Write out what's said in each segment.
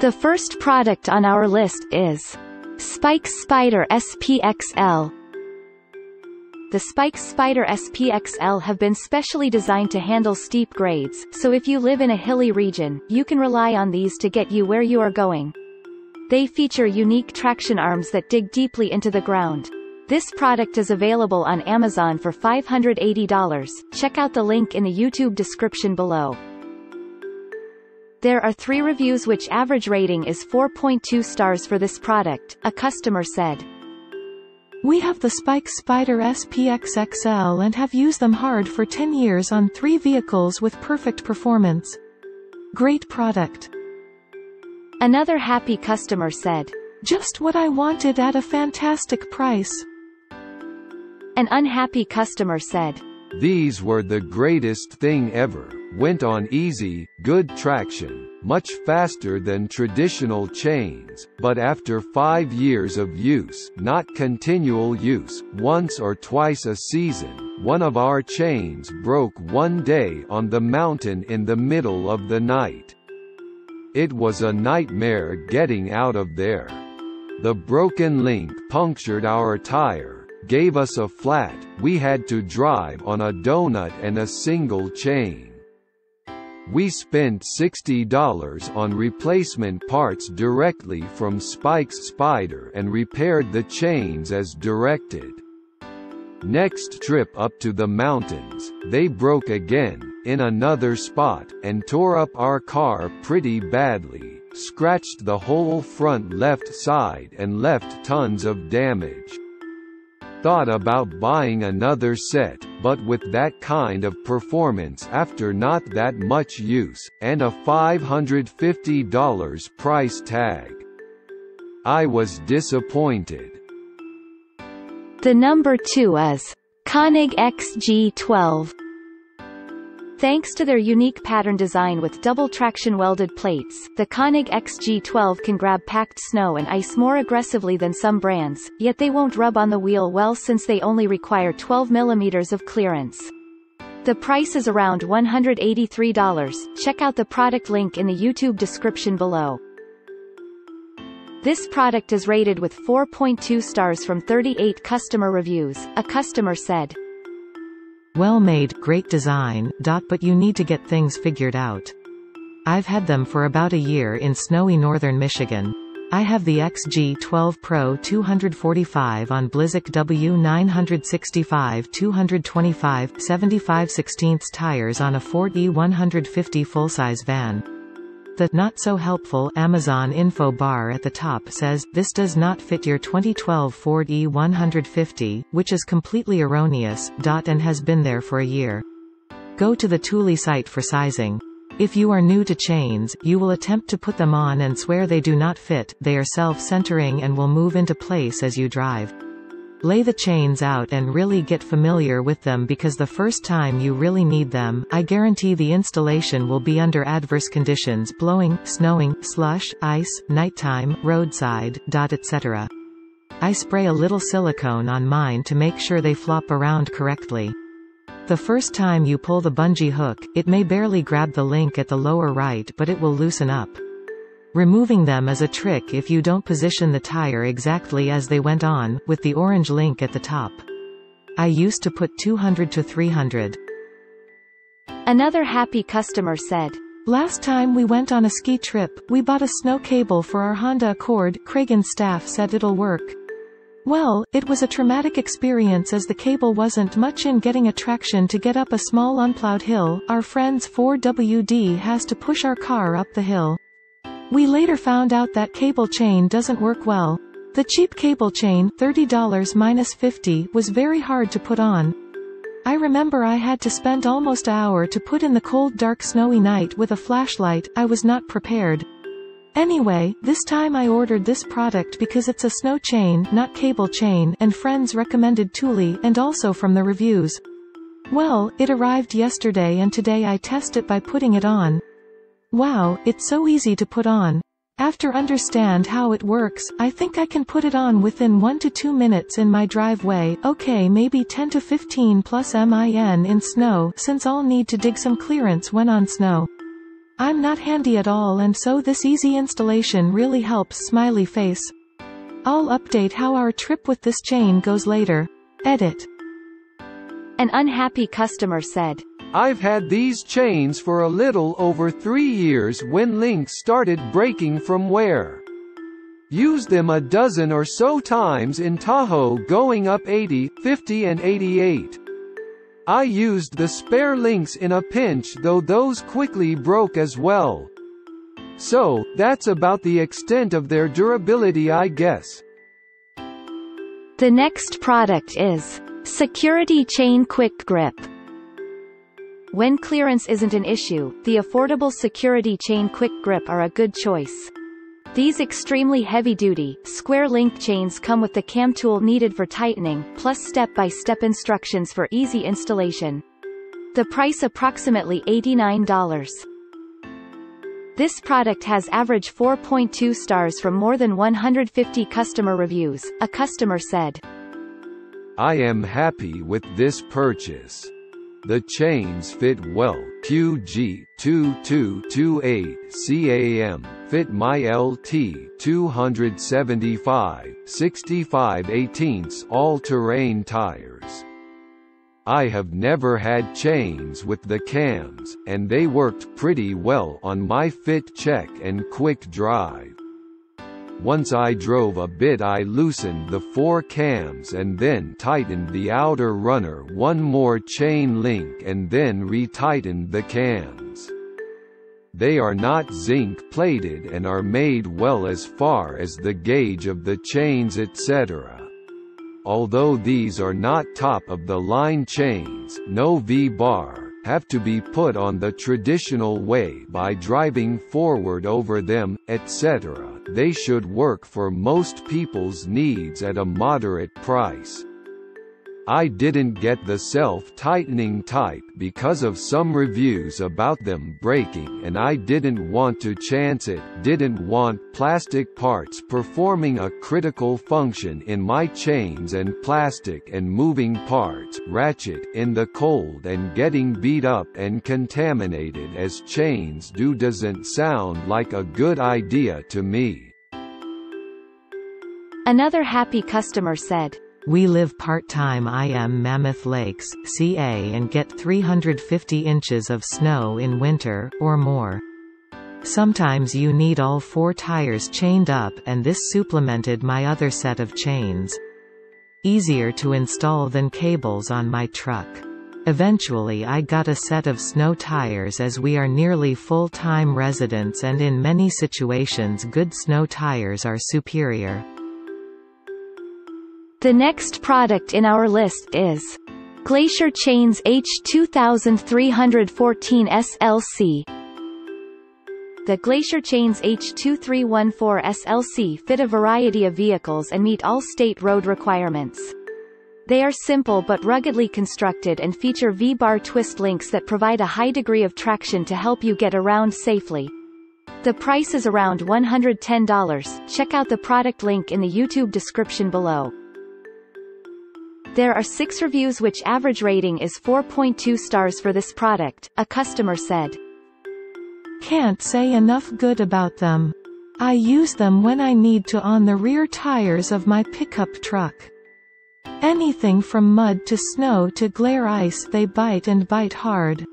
The first product on our list is Spike Spider SPXL. The Spike Spider SPXL have been specially designed to handle steep grades, so if you live in a hilly region, you can rely on these to get you where you are going. They feature unique traction arms that dig deeply into the ground. This product is available on Amazon for $580. Check out the link in the YouTube description below. There are three reviews which average rating is 4.2 stars for this product, a customer said. We have the Spike Spider SPXXL and have used them hard for 10 years on three vehicles with perfect performance. Great product. Another happy customer said. Just what I wanted at a fantastic price. An unhappy customer said. These were the greatest thing ever went on easy, good traction, much faster than traditional chains, but after five years of use not continual use, once or twice a season, one of our chains broke one day on the mountain in the middle of the night. It was a nightmare getting out of there. The broken link punctured our tire, gave us a flat, we had to drive on a donut and a single chain. We spent $60 on replacement parts directly from Spike's Spider and repaired the chains as directed. Next trip up to the mountains, they broke again, in another spot, and tore up our car pretty badly, scratched the whole front left side and left tons of damage. Thought about buying another set, but with that kind of performance after not that much use, and a $550 price tag. I was disappointed. The number 2 is Konig XG12. Thanks to their unique pattern design with double traction welded plates, the Konig XG12 can grab packed snow and ice more aggressively than some brands, yet they won't rub on the wheel well since they only require 12 mm of clearance. The price is around $183. Check out the product link in the YouTube description below. This product is rated with 4.2 stars from 38 customer reviews, a customer said. Well made, great design, dot but you need to get things figured out. I've had them for about a year in snowy northern Michigan. I have the XG12 Pro 245 on Blizzak W965 225 75 16 tires on a Ford E150 full-size van. The not-so-helpful Amazon info bar at the top says, this does not fit your 2012 Ford E150, which is completely erroneous, dot and has been there for a year. Go to the Thule site for sizing. If you are new to chains, you will attempt to put them on and swear they do not fit, they are self-centering and will move into place as you drive. Lay the chains out and really get familiar with them because the first time you really need them, I guarantee the installation will be under adverse conditions blowing, snowing, slush, ice, nighttime, roadside, dot etc. I spray a little silicone on mine to make sure they flop around correctly. The first time you pull the bungee hook, it may barely grab the link at the lower right but it will loosen up. Removing them is a trick if you don't position the tire exactly as they went on, with the orange link at the top. I used to put 200 to 300. Another happy customer said. Last time we went on a ski trip, we bought a snow cable for our Honda Accord, Kragen's staff said it'll work. Well, it was a traumatic experience as the cable wasn't much in getting a traction to get up a small unplowed hill, our friend's 4WD has to push our car up the hill. We later found out that cable chain doesn't work well. The cheap cable chain, $30 minus 50, was very hard to put on. I remember I had to spend almost an hour to put in the cold dark snowy night with a flashlight, I was not prepared. Anyway, this time I ordered this product because it's a snow chain, not cable chain, and friends recommended Thule, and also from the reviews. Well, it arrived yesterday and today I test it by putting it on. Wow, it's so easy to put on. After understand how it works, I think I can put it on within 1 to 2 minutes in my driveway, okay maybe 10 to 15 plus MIN in snow since I'll need to dig some clearance when on snow. I'm not handy at all and so this easy installation really helps smiley face. I'll update how our trip with this chain goes later. Edit. An unhappy customer said. I've had these chains for a little over three years when links started breaking from wear. Used them a dozen or so times in Tahoe going up 80, 50 and 88. I used the spare links in a pinch though those quickly broke as well. So, that's about the extent of their durability I guess. The next product is Security Chain Quik Grip. When clearance isn't an issue, the affordable Security Chain Quik Grip are a good choice. These extremely heavy-duty, square link chains come with the cam tool needed for tightening, plus step-by-step -step instructions for easy installation. The price approximately $89. This product has average 4.2 stars from more than 150 customer reviews, a customer said. I am happy with this purchase. The chains fit well. QG2228 CAM fit my LT 275 65 18 all-terrain tires. I have never had chains with the cams, and they worked pretty well on my fit check and quick drive. Once I drove a bit I loosened the four cams and then tightened the outer runner one more chain link and then retightened the cams. They are not zinc plated and are made well as far as the gauge of the chains etc. Although these are not top-of-the-line chains no V-bar, have to be put on the traditional way by driving forward over them, etc. They should work for most people's needs at a moderate price. I didn't get the self-tightening type because of some reviews about them breaking and I didn't want to chance it, didn't want plastic parts performing a critical function in my chains and plastic and moving parts ratchet in the cold and getting beat up and contaminated as chains do doesn't sound like a good idea to me. Another happy customer said, we live part-time IM Mammoth Lakes, CA and get 350 inches of snow in winter, or more. Sometimes you need all four tires chained up and this supplemented my other set of chains. Easier to install than cables on my truck. Eventually I got a set of snow tires as we are nearly full-time residents and in many situations good snow tires are superior. The next product in our list is Glacier Chains H2314 SLC. The Glacier Chains H2314 SLC fit a variety of vehicles and meet all state road requirements. They are simple but ruggedly constructed and feature V-bar twist links that provide a high degree of traction to help you get around safely. The price is around $110. Check out the product link in the YouTube description below. There are six reviews which average rating is 4.2 stars for this product, a customer said. Can't say enough good about them. I use them when I need to on the rear tires of my pickup truck. Anything from mud to snow to glare ice they bite and bite hard.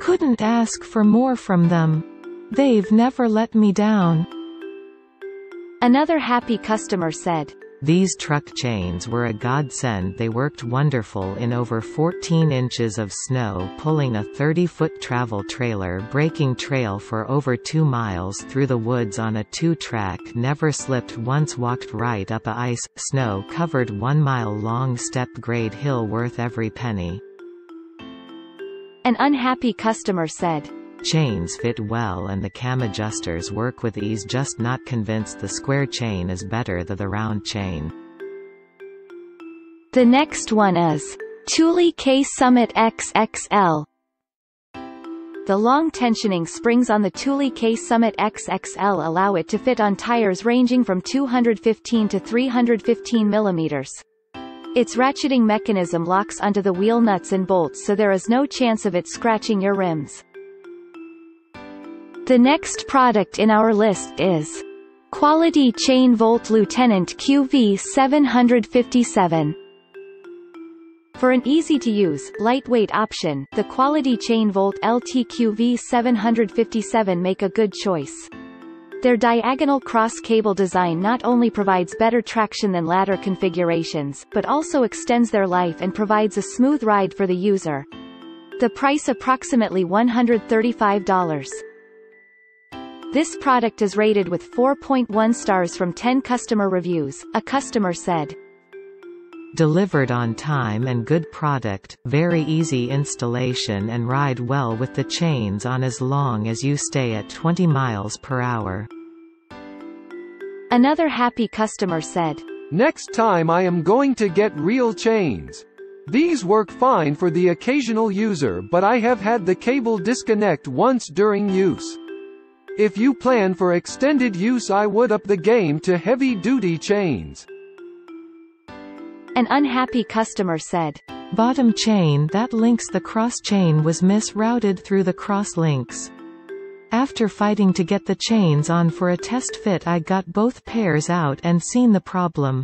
Couldn't ask for more from them. They've never let me down. Another happy customer said. These truck chains were a godsend they worked wonderful in over 14 inches of snow pulling a 30-foot travel trailer breaking trail for over 2 miles through the woods on a two-track never slipped once walked right up a ice, snow-covered 1-mile-long step-grade hill worth every penny. An unhappy customer said, Chains fit well and the cam adjusters work with ease just not convinced the square chain is better than the round chain. The next one is Thule K Summit XXL. The long tensioning springs on the Thule K Summit XXL allow it to fit on tires ranging from 215 to 315 millimeters. Its ratcheting mechanism locks onto the wheel nuts and bolts so there is no chance of it scratching your rims. The next product in our list is Quality Chain Volt Lieutenant QV757. For an easy-to-use, lightweight option, the Quality Chain Volt LTQV757 make a good choice. Their diagonal cross cable design not only provides better traction than ladder configurations, but also extends their life and provides a smooth ride for the user. The price approximately $135. This product is rated with 4.1 stars from 10 customer reviews, a customer said. Delivered on time and good product, very easy installation and ride well with the chains on as long as you stay at 20 miles per hour. Another happy customer said. Next time I am going to get real chains. These work fine for the occasional user but I have had the cable disconnect once during use. If you plan for extended use I would up the game to heavy-duty chains. An unhappy customer said. Bottom chain that links the cross chain was misrouted through the cross links. After fighting to get the chains on for a test fit I got both pairs out and seen the problem.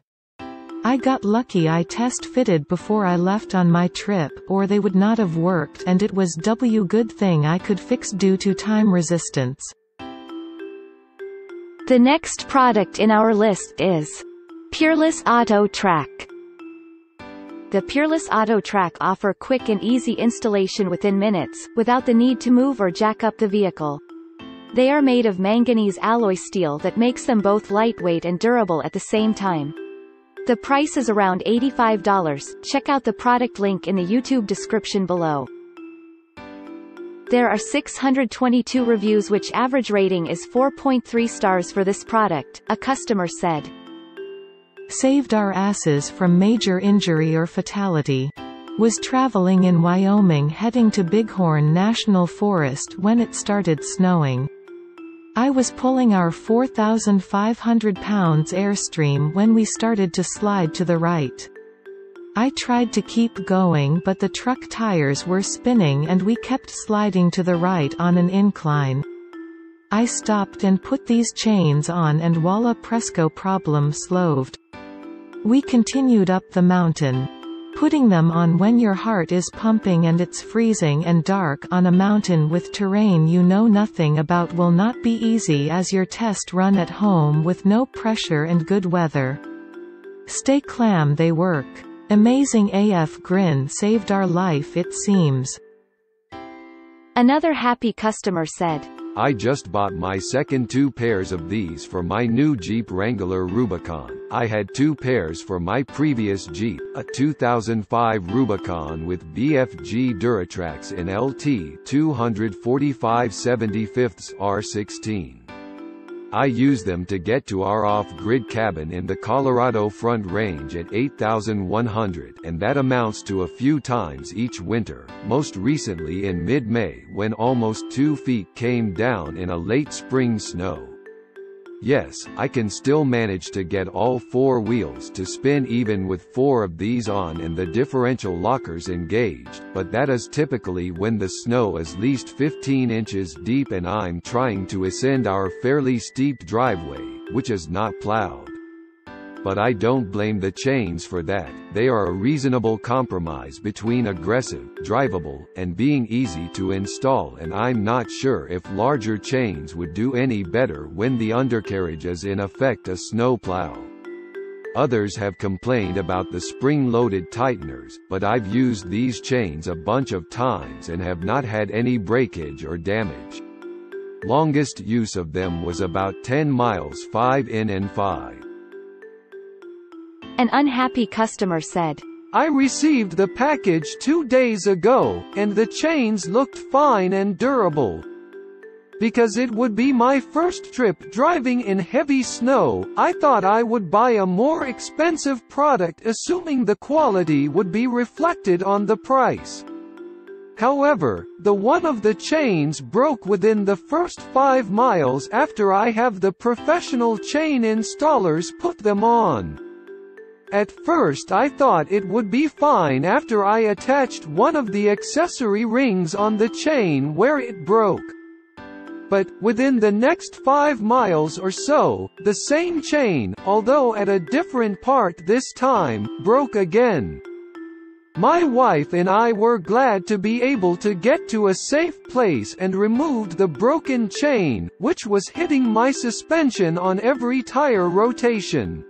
I got lucky I test fitted before I left on my trip or they would not have worked and it was w good thing I could fix due to time resistance. The next product in our list is Peerless Auto Trac. The Peerless Auto Trac offer quick and easy installation within minutes, without the need to move or jack up the vehicle. They are made of manganese alloy steel that makes them both lightweight and durable at the same time. The price is around $85. Check out the product link in the YouTube description below. There are 622 reviews which average rating is 4.3 stars for this product, a customer said. Saved our asses from major injury or fatality. Was traveling in Wyoming heading to Bighorn National Forest when it started snowing. I was pulling our 4,500 pounds Airstream when we started to slide to the right. I tried to keep going but the truck tires were spinning and we kept sliding to the right on an incline. I stopped and put these chains on and voila presco problem solved. We continued up the mountain. Putting them on when your heart is pumping and it's freezing and dark on a mountain with terrain you know nothing about will not be easy as your test run at home with no pressure and good weather. Stay clam they work. Amazing AF grin saved our life it seems. Another happy customer said. I just bought my second two pairs of these for my new Jeep Wrangler Rubicon. I had two pairs for my previous Jeep, a 2005 Rubicon with BFG Duratrax in LT 245 75 R16. I use them to get to our off-grid cabin in the Colorado Front Range at 8,100 and that amounts to a few times each winter, most recently in mid-May when almost 2 feet came down in a late spring snow. Yes, I can still manage to get all four wheels to spin even with four of these on and the differential lockers engaged, but that is typically when the snow is least 15 inches deep and I'm trying to ascend our fairly steep driveway, which is not plowed but I don't blame the chains for that, they are a reasonable compromise between aggressive, drivable, and being easy to install and I'm not sure if larger chains would do any better when the undercarriage is in effect a snowplow. Others have complained about the spring-loaded tighteners, but I've used these chains a bunch of times and have not had any breakage or damage. Longest use of them was about 10 miles 5 in and 5. An unhappy customer said. I received the package two days ago, and the chains looked fine and durable. Because it would be my first trip driving in heavy snow, I thought I would buy a more expensive product assuming the quality would be reflected on the price. However, the one of the chains broke within the first five miles after I have the professional chain installers put them on. At first I thought it would be fine after I attached one of the accessory rings on the chain where it broke. but, within the next five miles or so, the same chain, although at a different part this time, broke again. My wife and I were glad to be able to get to a safe place and removed the broken chain, which was hitting my suspension on every tire rotation.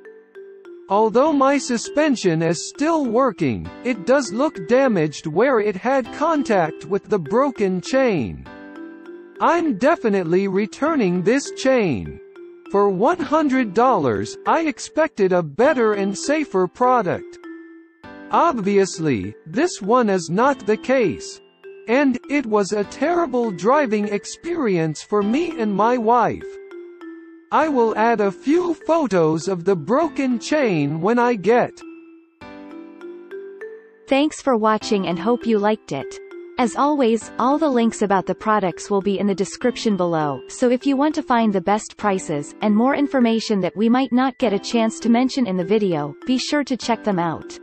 Although my suspension is still working, it does look damaged where it had contact with the broken chain. I'm definitely returning this chain. For $100, I expected a better and safer product. Obviously, this one is not the case. And, it was a terrible driving experience for me and my wife. I will add a few photos of the broken chain when I get. Thanks for watching and hope you liked it. As always, all the links about the products will be in the description below, so if you want to find the best prices, and more information that we might not get a chance to mention in the video, be sure to check them out.